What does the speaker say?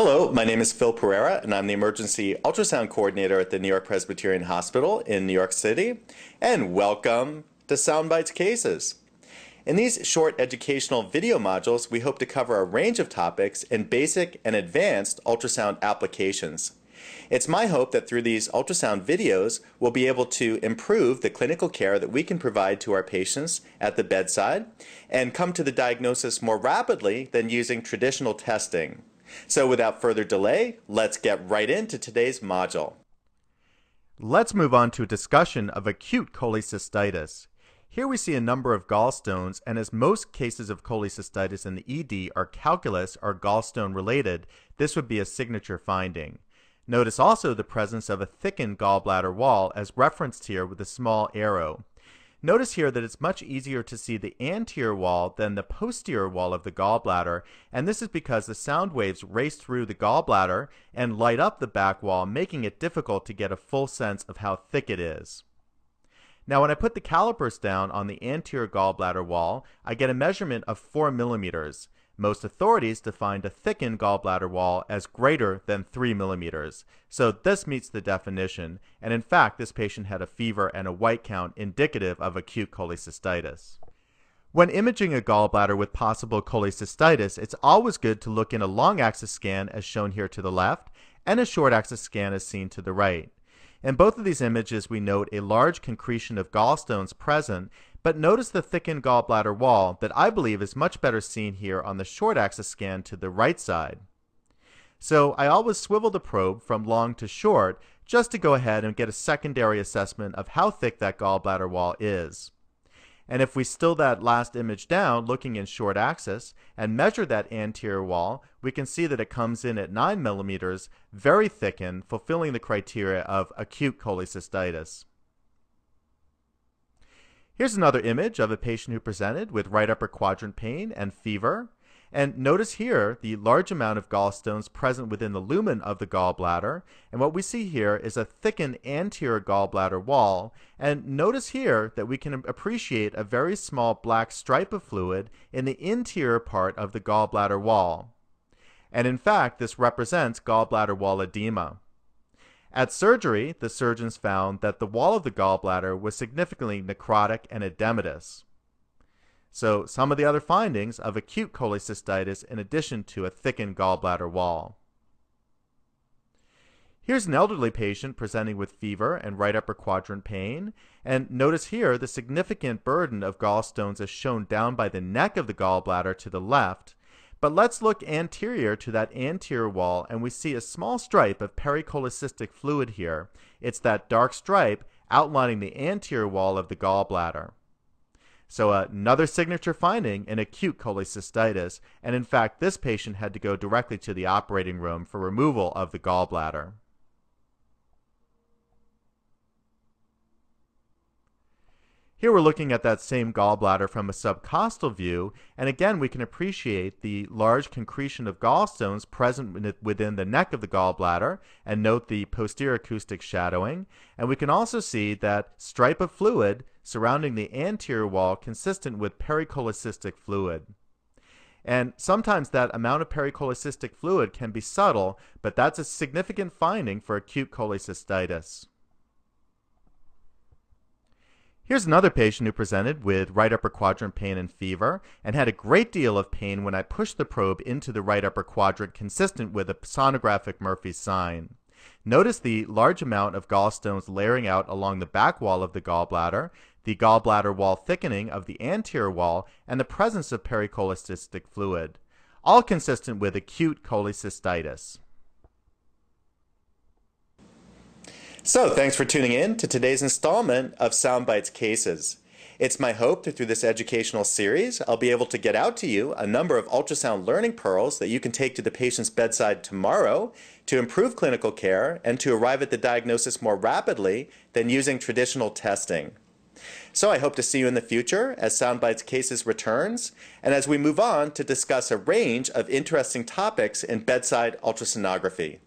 Hello, my name is Phil Perera, and I'm the emergency ultrasound coordinator at the New York Presbyterian Hospital in New York City. And welcome to Soundbites Cases. In these short educational video modules, we hope to cover a range of topics in basic and advanced ultrasound applications. It's my hope that through these ultrasound videos, we'll be able to improve the clinical care that we can provide to our patients at the bedside and come to the diagnosis more rapidly than using traditional testing. So without further delay, let's get right into today's module. Let's move on to a discussion of acute cholecystitis. Here we see a number of gallstones, and as most cases of cholecystitis in the ED are calculus or gallstone related, this would be a signature finding. Notice also the presence of a thickened gallbladder wall as referenced here with a small arrow. Notice here that it's much easier to see the anterior wall than the posterior wall of the gallbladder, and this is because the sound waves race through the gallbladder and light up the back wall, making it difficult to get a full sense of how thick it is. Now when I put the calipers down on the anterior gallbladder wall, I get a measurement of 4 millimeters. Most authorities define a thickened gallbladder wall as greater than 3 millimeters. So this meets the definition, and in fact, this patient had a fever and a white count indicative of acute cholecystitis. When imaging a gallbladder with possible cholecystitis, it's always good to look in a long axis scan as shown here to the left, and a short axis scan as seen to the right. In both of these images, we note a large concretion of gallstones present, but notice the thickened gallbladder wall that I believe is much better seen here on the short axis scan to the right side. So I always swivel the probe from long to short just to go ahead and get a secondary assessment of how thick that gallbladder wall is. And if we still that last image down, looking in short axis, and measure that anterior wall, we can see that it comes in at 9 millimeters, very thickened, fulfilling the criteria of acute cholecystitis. Here's another image of a patient who presented with right upper quadrant pain and fever. And notice here the large amount of gallstones present within the lumen of the gallbladder. And what we see here is a thickened anterior gallbladder wall. And notice here that we can appreciate a very small black stripe of fluid in the interior part of the gallbladder wall. And in fact, this represents gallbladder wall edema. At surgery, the surgeons found that the wall of the gallbladder was significantly necrotic and edematous. So some of the other findings of acute cholecystitis in addition to a thickened gallbladder wall. Here's an elderly patient presenting with fever and right upper quadrant pain. And notice here the significant burden of gallstones is shown down by the neck of the gallbladder to the left. But let's look anterior to that anterior wall and we see a small stripe of pericholecystic fluid here. It's that dark stripe outlining the anterior wall of the gallbladder. So another signature finding in acute cholecystitis, and in fact this patient had to go directly to the operating room for removal of the gallbladder. Here we're looking at that same gallbladder from a subcostal view, and again we can appreciate the large concretion of gallstones present within the neck of the gallbladder, and note the posterior acoustic shadowing. And we can also see that stripe of fluid surrounding the anterior wall consistent with pericholecystic fluid. And sometimes that amount of pericholecystic fluid can be subtle, but that's a significant finding for acute cholecystitis. Here's another patient who presented with right upper quadrant pain and fever and had a great deal of pain when I pushed the probe into the right upper quadrant consistent with a sonographic Murphy sign. Notice the large amount of gallstones layering out along the back wall of the gallbladder, the gallbladder wall thickening of the anterior wall, and the presence of pericholecystic fluid, all consistent with acute cholecystitis. So, thanks for tuning in to today's installment of Soundbites Cases. It's my hope that through this educational series, I'll be able to get out to you a number of ultrasound learning pearls that you can take to the patient's bedside tomorrow to improve clinical care and to arrive at the diagnosis more rapidly than using traditional testing. So I hope to see you in the future as Soundbites Cases returns and as we move on to discuss a range of interesting topics in bedside ultrasonography.